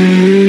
Three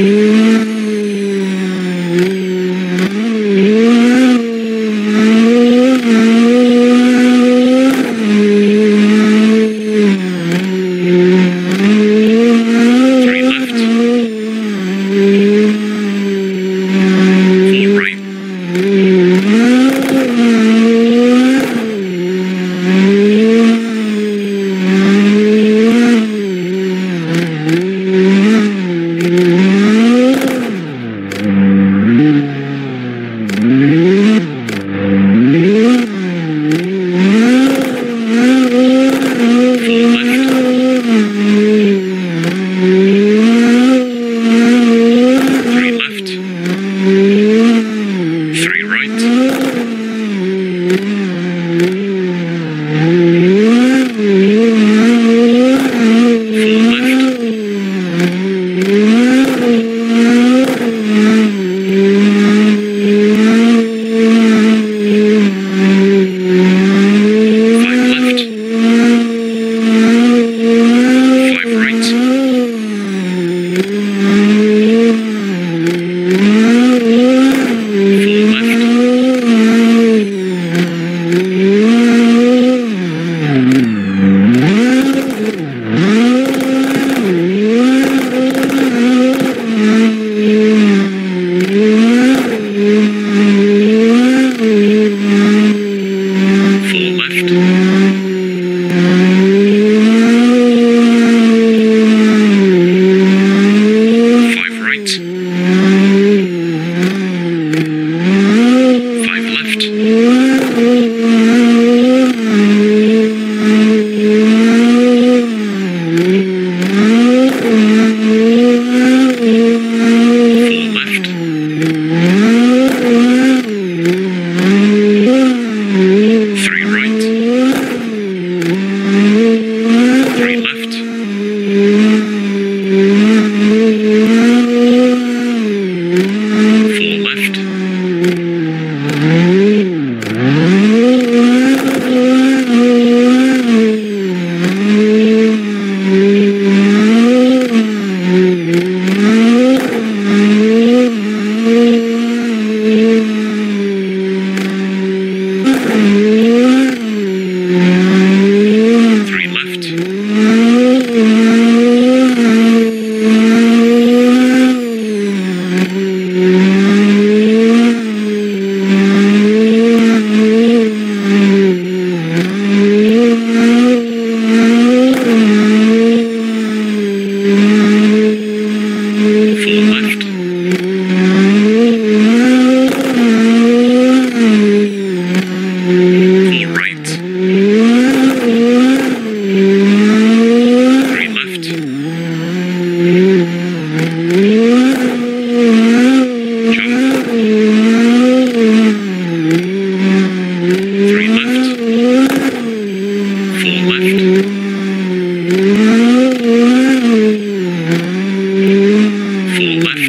Five right. Left.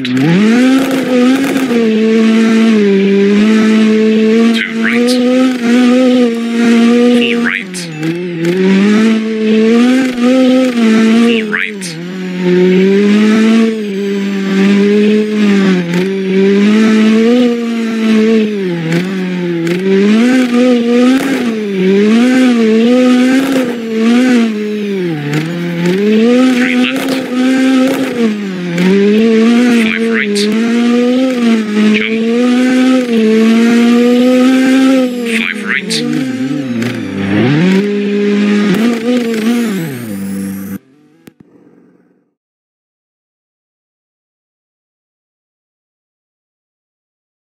Left.